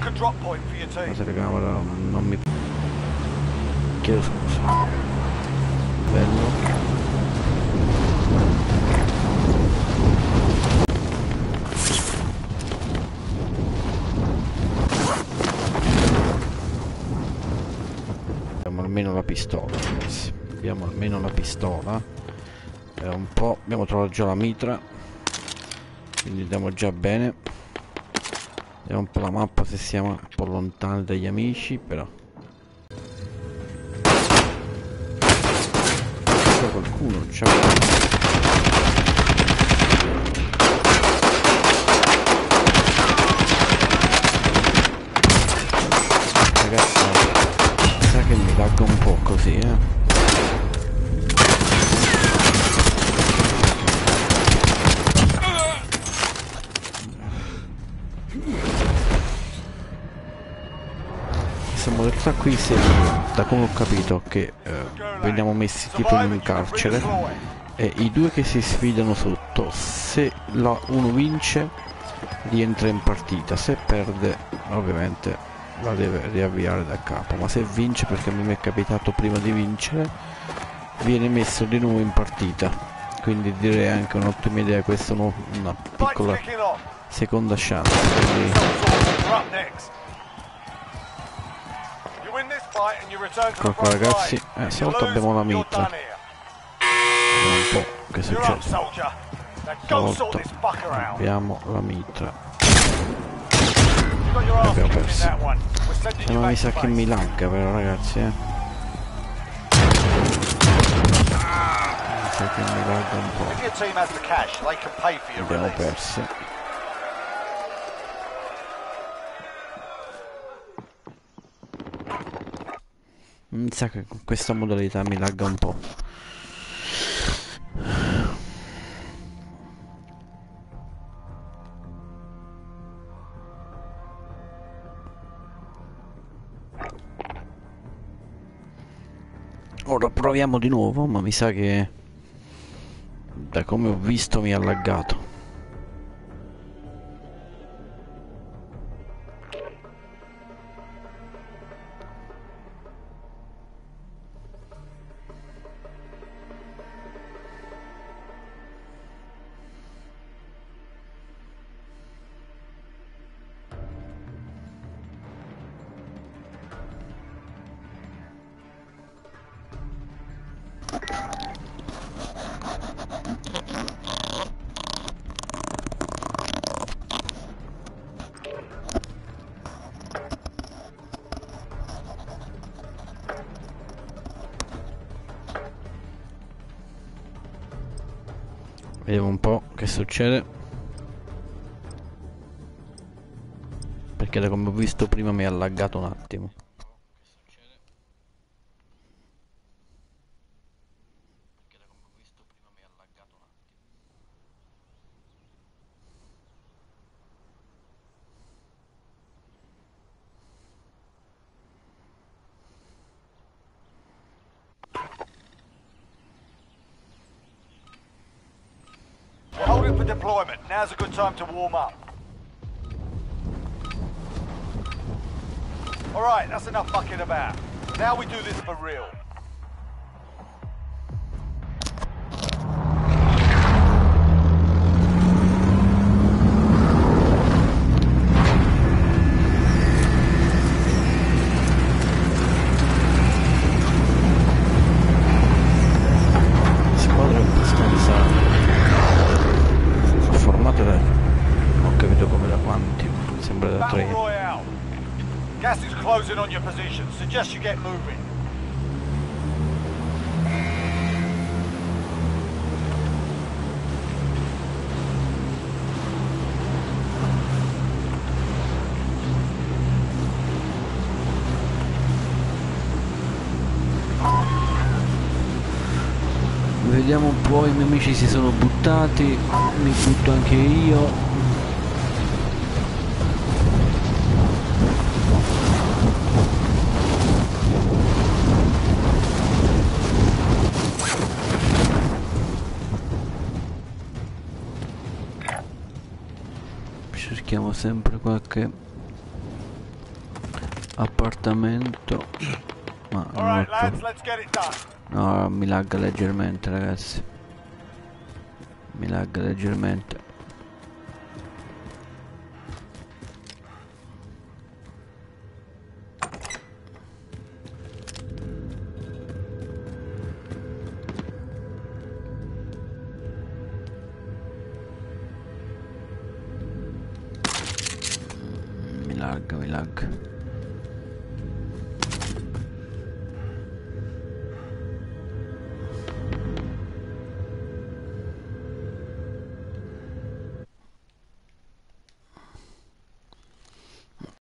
Mark a drop point for your La team. telecamera non, non mi... Chiedo scusa. Bello. Abbiamo almeno la pistola, ragazzi. Abbiamo almeno la pistola. È un po'... Abbiamo trovato già la mitra. Quindi andiamo già bene. Vediamo un po' la mappa se siamo un po' lontani dagli amici, però. C'è qualcuno, c'è Ragazzi, Modalità qui sembra, da come ho capito, che eh, veniamo messi tipo in un carcere e i due che si sfidano sotto, se la uno vince rientra in partita, se perde ovviamente la deve riavviare da capo, ma se vince perché mi è capitato prima di vincere viene messo di nuovo in partita, quindi direi anche un'ottima idea, questa è una piccola seconda chance. quindi- Ecco qua ragazzi, eh, stavolta abbiamo la mitra. Vediamo un po' che succede. Stavolta abbiamo la mitra. Abbiamo perso. We're sending Eh, ma mi back sa che mi lagga però ragazzi eh. Mi sa che mi lagga un po'. If your Mi sa che con questa modalità mi lagga un po'. Ora proviamo di nuovo, ma mi sa che da come ho visto mi ha laggato. Vediamo un po' che succede. Perché da come ho visto prima mi ha laggato un attimo. For deployment. Now's a good time to warm up. Alright, that's enough fucking about. Now we do this for real. On your position. Suggest you get moving. Vediamo un po', i miei amici si sono buttati, mi butto anche io. Cerchiamo sempre qualche appartamento. Ma lads, done. no mi lagga leggermente ragazzi. Mi lagga leggermente mi lagga mi lagga